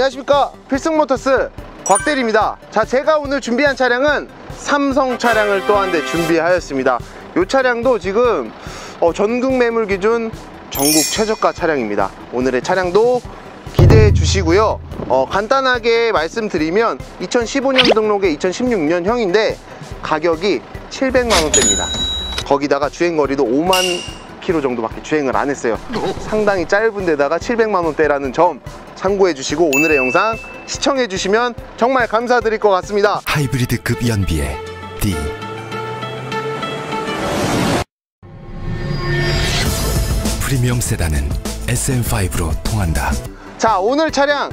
안녕하십니까. 필승모터스 곽대리입니다. 자 제가 오늘 준비한 차량은 삼성 차량을 또 한 대 준비하였습니다. 이 차량도 지금 어, 전국 매물 기준 전국 최저가 차량입니다. 오늘의 차량도 기대해 주시고요. 어, 간단하게 말씀드리면 2015년 등록의 2016년형인데 가격이 700만원대입니다. 거기다가 주행거리도 5만 킬로 정도밖에 주행을 안 했어요. 상당히 짧은 데다가 700만원대라는 점 참고해 주시고 오늘의 영상 시청해 주시면 정말 감사드릴 것 같습니다 하이브리드급 연비의 D 프리미엄 세단은 SM5로 통한다. 자 오늘 차량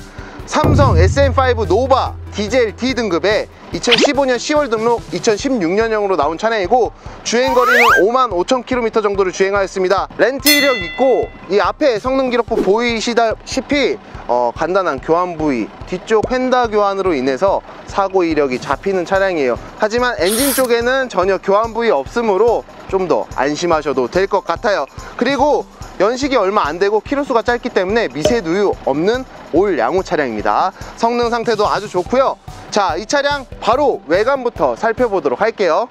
삼성 SM5 노바 디젤 D 등급의 2015년 10월 등록 2016년형으로 나온 차량이고 주행거리는 5만 5천 킬로미터 정도를 주행하였습니다. 렌트 이력 있고 이 앞에 성능 기록부 보이시다시피 어, 간단한 교환 부위 뒤쪽 휀다 교환으로 인해서 사고 이력이 잡히는 차량이에요. 하지만 엔진 쪽에는 전혀 교환 부위 없으므로 좀 더 안심하셔도 될 것 같아요. 그리고 연식이 얼마 안 되고 키로수가 짧기 때문에 미세 누유 없는 올 양호 차량입니다 성능 상태도 아주 좋고요 자 이 차량 바로 외관부터 살펴보도록 할게요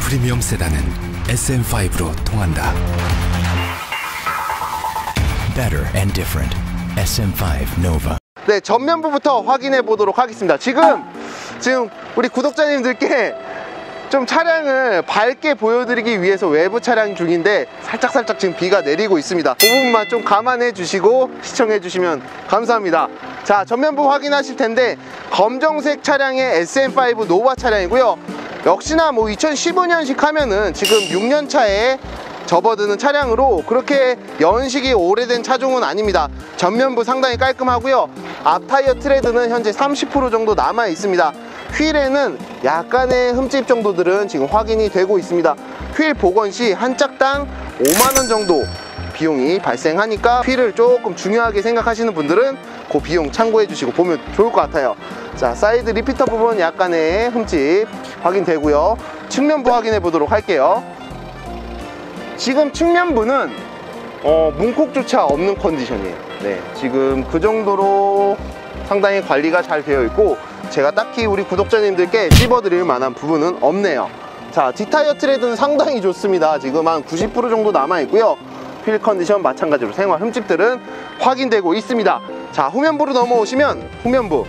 프리미엄 세단은 SM5로 통한다. Better and different. SM5 Nova. 네 전면부부터 확인해 보도록 하겠습니다 지금 지금 우리 구독자님들께 좀 차량을 밝게 보여드리기 위해서 외부 차량 중인데 살짝살짝 지금 비가 내리고 있습니다. 그 부분만 좀 감안해 주시고 시청해 주시면 감사합니다. 자 전면부 확인하실 텐데 검정색 차량의 SM5 노바 차량이고요. 역시나 뭐 2015년식 하면은 지금 6년 차에 접어드는 차량으로 그렇게 연식이 오래된 차종은 아닙니다. 전면부 상당히 깔끔하고요. 앞 타이어 트레드는 현재 30% 정도 남아 있습니다 휠에는 약간의 흠집 정도들은 지금 확인이 되고 있습니다. 휠 복원 시 한 짝당 5만원 정도 비용이 발생하니까 휠을 조금 중요하게 생각하시는 분들은 그 비용 참고해 주시고 보면 좋을 것 같아요. 자 side repeater 부분 약간의 흠집 확인되고요. 측면부 확인해 보도록 할게요. 지금 측면부는 어, 문콕조차 없는 컨디션이에요. 네, 지금 그 정도로 상당히 관리가 잘 되어 있고 제가 딱히 우리 구독자님들께 찝어드릴 만한 부분은 없네요. 자 뒷타이어 트레드는 상당히 좋습니다. 지금 한 90% 정도 남아있고요. 휠 컨디션 마찬가지로 생활 흠집들은 확인되고 있습니다. 자 후면부로 넘어오시면 후면부.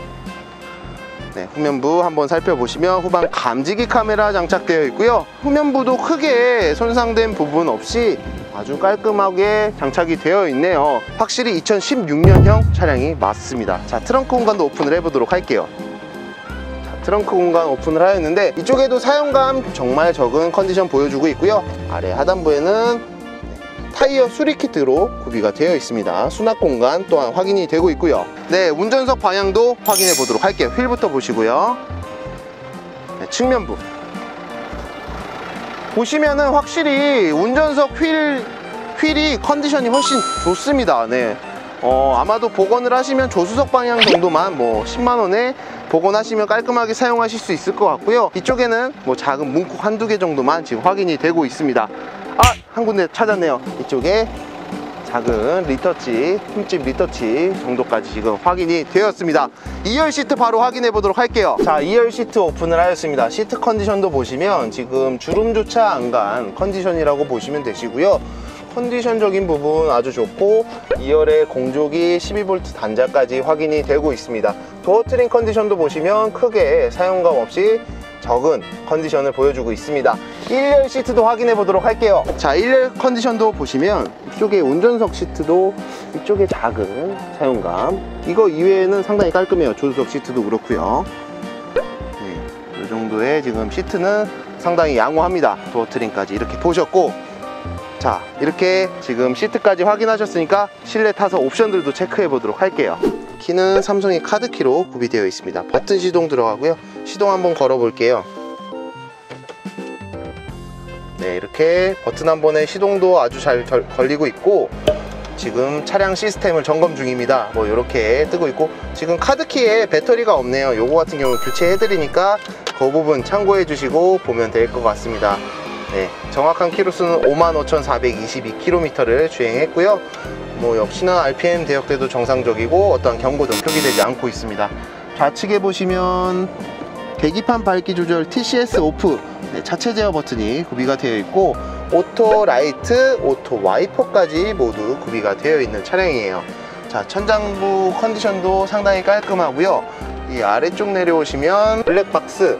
네, 후면부 한번 살펴보시면 후방 감지기 카메라 장착되어 있고요. 후면부도 크게 손상된 부분 없이 아주 깔끔하게 장착이 되어 있네요. 확실히 2016년형 차량이 맞습니다. 자 트렁크 공간도 오픈을 해보도록 할게요. 자, 트렁크 공간 오픈을 하였는데 이쪽에도 사용감 정말 적은 컨디션 보여주고 있고요. 아래 하단부에는 타이어 수리 키트로 구비가 되어 있습니다. 수납 공간 또한 확인이 되고 있고요. 네 운전석 방향도 확인해 보도록 할게요. 휠부터 보시고요. 네, 측면부. 보시면은 확실히 운전석 휠 휠이 컨디션이 훨씬 좋습니다. 네 어, 아마도 복원을 하시면 조수석 방향 정도만 뭐 10만원에 복원하시면 깔끔하게 사용하실 수 있을 것 같고요. 이쪽에는 뭐 작은 문콕 한두 개 정도만 지금 확인이 되고 있습니다. 아! 한 군데 찾았네요. 이쪽에 작은 리터치 흠집 리터치 정도까지 지금 확인이 되었습니다. 2열 시트 바로 확인해 보도록 할게요. 자 2열 시트 오픈을 하였습니다. 시트 컨디션도 보시면 지금 주름조차 안 간 컨디션이라고 보시면 되시고요 컨디션적인 부분 아주 좋고 2열의 공조기 12V 단자까지 확인이 되고 있습니다. 도어 트림 컨디션도 보시면 크게 사용감 없이 적은 컨디션을 보여주고 있습니다. 1열 시트도 확인해 보도록 할게요. 자 1열 컨디션도 보시면 이쪽에 운전석 시트도 이쪽에 작은 사용감. 이거 이외에는 상당히 깔끔해요. 조수석 시트도 그렇고요. 네, 이 정도의 지금 시트는 상당히 양호합니다. 도어 트림까지 이렇게 보셨고 자 이렇게 지금 시트까지 확인하셨으니까 실내 타서 옵션들도 체크해 보도록 할게요. 키는 삼성의 카드키로 구비되어 있습니다. 버튼 시동 들어가고요. 시동 한번 걸어 볼게요. 네 이렇게 버튼 한 번에 시동도 아주 잘 절, 걸리고 있고 지금 차량 시스템을 점검 중입니다. 뭐 이렇게 뜨고 있고 지금 카드키에 배터리가 없네요. 요거 같은 경우 교체해 드리니까 그 부분 참고해 주시고 보면 될 것 같습니다 네, 정확한 키로수는 55,422km를 주행했고요 뭐 역시나 RPM 대역대도 정상적이고 어떠한 경고등 표기되지 않고 있습니다. 좌측에 보시면 계기판 밝기 조절 TCS off 네, 차체 제어 버튼이 구비가 되어 있고 auto 라이트, auto 와이퍼까지 모두 구비가 되어 있는 차량이에요. 자 천장부 컨디션도 상당히 깔끔하고요. 이 아래쪽 내려오시면 블랙박스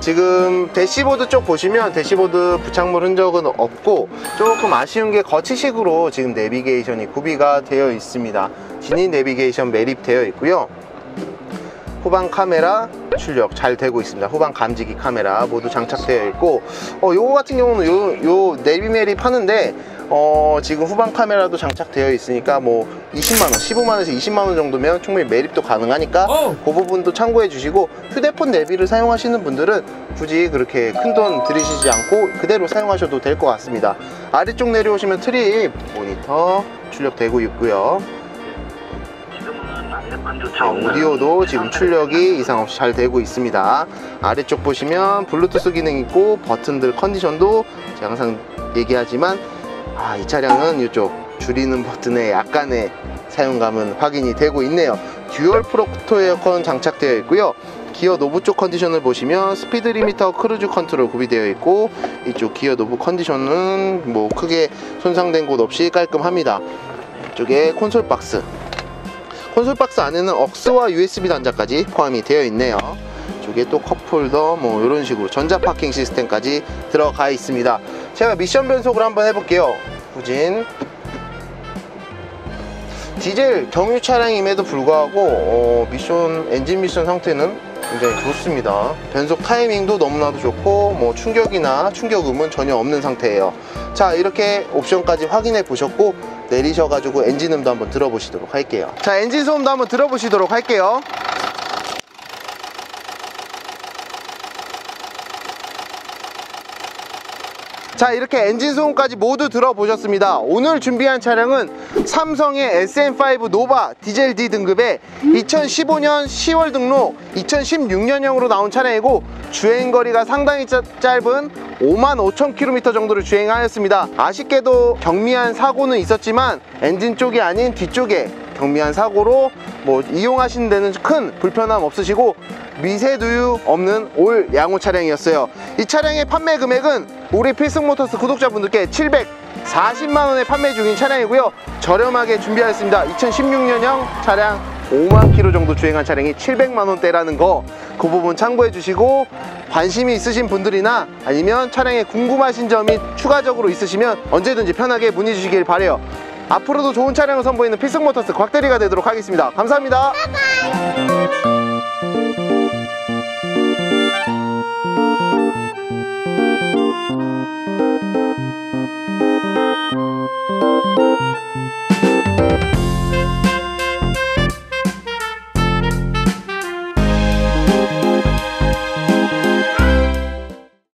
지금 대시보드 쪽 보시면 대시보드 부착물 흔적은 없고 조금 아쉬운 게 거치식으로 지금 내비게이션이 구비가 되어 있습니다. 진인 내비게이션 매립되어 있고요. 후방 카메라 출력 잘 되고 있습니다. 후방 감지기 카메라 모두 장착되어 있고 어 요거 같은 경우는 요, 요 내비 매립 하는데 어 지금 후방 카메라도 장착되어 있으니까 뭐 20만원 15만원에서 20만원 정도면 충분히 매립도 가능하니까 어. 그 부분도 참고해 주시고 휴대폰 내비를 사용하시는 분들은 굳이 그렇게 큰 돈 들이시지 않고 그대로 사용하셔도 될 것 같습니다 아래쪽 내려오시면 트립 모니터 출력되고 있고요 자, 오디오도 지금 출력이 이상 없이 잘 되고 있습니다. 아래쪽 보시면 블루투스 기능 있고 버튼들 컨디션도 제가 항상 얘기하지만 아, 이 차량은 이쪽 줄이는 버튼에 약간의 사용감은 확인이 되고 있네요. dual full auto 에어컨 장착되어 있고요. 기어 knob 쪽 컨디션을 보시면 speed limiter cruise control 구비되어 있고 이쪽 기어 knob 컨디션은 뭐 크게 손상된 곳 없이 깔끔합니다. 이쪽에 콘솔 박스 콘솔 박스 안에는 억스와 USB 단자까지 포함이 되어 있네요. 이쪽에 또 컵홀더 뭐 이런 식으로 전자 파킹 시스템까지 들어가 있습니다. 제가 미션 변속을 한번 해볼게요. 후진 디젤 경유 차량임에도 불구하고 어, 미션 엔진 미션 상태는 굉장히 좋습니다. 변속 타이밍도 너무나도 좋고 뭐 충격이나 충격음은 전혀 없는 상태예요. 자 이렇게 옵션까지 확인해 보셨고 내리셔가지고 엔진음도 한번 들어보시도록 할게요. 자 엔진 소음도 한번 들어보시도록 할게요. 자 이렇게 엔진 소음까지 모두 들어보셨습니다. 오늘 준비한 차량은 삼성의 SM5 노바 디젤 D 등급의 2015년 10월 등록 2016년형으로 나온 차량이고 주행거리가 상당히 짜- 짧은 5만 5천 킬로미터 정도를 주행하였습니다. 아쉽게도 경미한 사고는 있었지만 엔진 쪽이 아닌 뒤쪽에 경미한 사고로 뭐 이용하시는 데는 큰 불편함 없으시고 미세두유 없는 올 양호 차량이었어요. 이 차량의 판매 금액은 우리 필승모터스 구독자분들께 740만원에 판매 중인 차량이고요. 저렴하게 준비하였습니다. 2016년형 차량 5만 킬로 정도 주행한 차량이 700만원대라는 거 그 부분 참고해 주시고 관심이 있으신 분들이나 아니면 차량에 궁금하신 점이 추가적으로 있으시면 언제든지 편하게 문의 주시길 바래요. 앞으로도 좋은 차량을 선보이는 필승모터스 곽대리가 되도록 하겠습니다 감사합니다 바이바이.